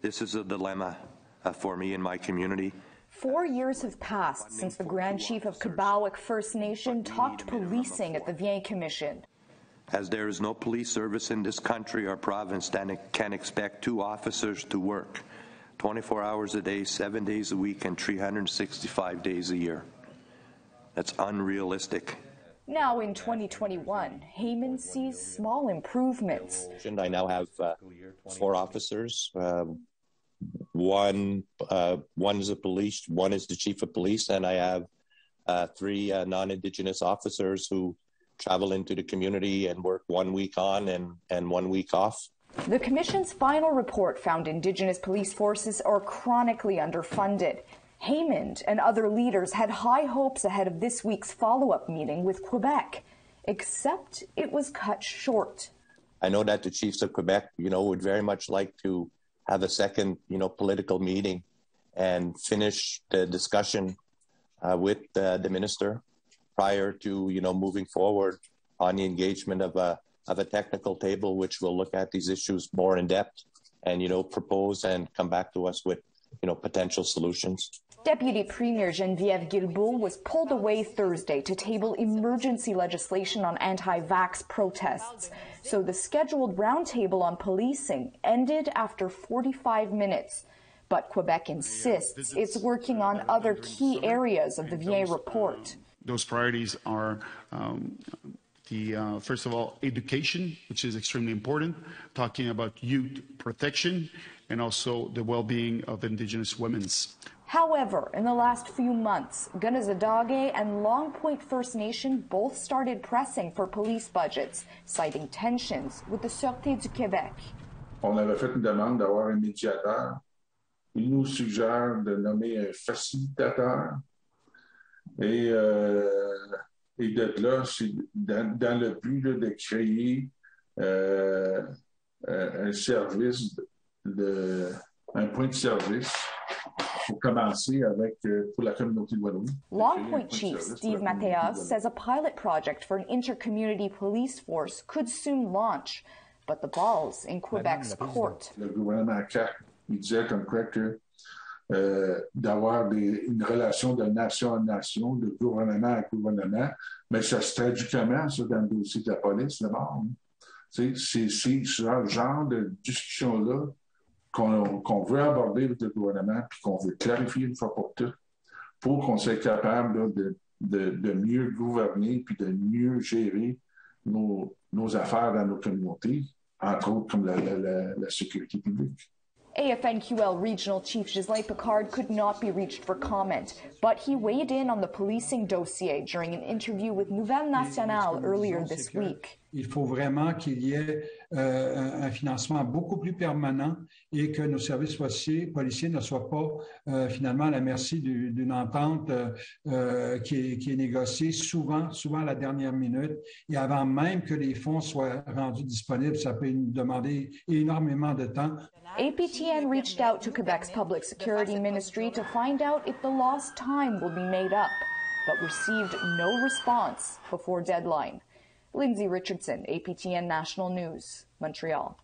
This is a dilemma uh, for me and my community. Four years have passed since the Grand Chief of Kebaowek First Nation talked policing at the Viens Commission. As there is no police service in this country or province, then it can expect two officers to work 24 hours a day, seven days a week, and 365 days a year. That's unrealistic. Now in 2021, Haymond sees small improvements. I now have uh, four officers. Um, one uh, one is a police, one is the chief of police, and I have uh, three uh, non-indigenous officers who travel into the community and work one week on and, and one week off. The Commission's final report found Indigenous police forces are chronically underfunded. Haymond and other leaders had high hopes ahead of this week's follow up meeting with Quebec, except it was cut short. I know that the chiefs of Quebec, you know, would very much like to have a second, you know, political meeting and finish the discussion uh, with uh, the minister prior to you know moving forward on the engagement of a of a technical table, which will look at these issues more in depth and you know propose and come back to us with you know potential solutions. Deputy Premier Geneviève Guilbault was pulled away Thursday to table emergency legislation on anti-vax protests. So the scheduled roundtable on policing ended after 45 minutes. But Quebec insists it's working on other key areas of the Viens report those priorities are um, the uh, first of all education, which is extremely important, talking about youth protection, and also the well-being of Indigenous women's. However, in the last few months, Kanesatake and Long Point First Nation both started pressing for police budgets, citing tensions with the Sûreté du Québec. On avait fait une demande d'avoir un médiateur. Il nous suggère de nommer un facilitateur Et, euh, et de là, c'est dans, dans, le but là, de créer euh, euh un service, de, un point de service pour commencer avec euh, pour la communauté de Wallonie. Long Point Chief Steve Mateas says a pilot project for an intercommunity police force could soon launch, but the ball's in Quebec's court. Le gouvernement CAC, il disait comme quoi que euh, d'avoir une relation de nation à nation, de gouvernement à gouvernement, mais ça se traduit comment, ça, dans le dossier de la police, d'abord? C'est ce genre de discussion-là qu'on qu veut aborder avec le gouvernement, puis qu'on veut clarifier une fois pour toutes, pour qu'on soit capable de, de, mieux gouverner, puis de mieux gérer nos, nos affaires dans nos communautés, entre autres comme la, la sécurité publique. AFNQL Regional Chief Ghislain Picard could not be reached for comment, but he weighed in on the policing dossier during an interview with Nouvelle Nationale earlier this week. Il faut vraiment qu'il y ait euh, un financement beaucoup plus permanent et que nos services policiers, policiers ne soient pas euh, finalement à la merci d'une entente euh, qui, est, qui, est, négociée souvent, souvent à la dernière minute et avant même que les fonds soient rendus disponibles. Ça peut nous demander énormément de temps. APTN reached out to Quebec's Public Security Ministry to find out if the lost time will be made up, but received no response before deadline. Lindsay Richardson, APTN National News, Montreal.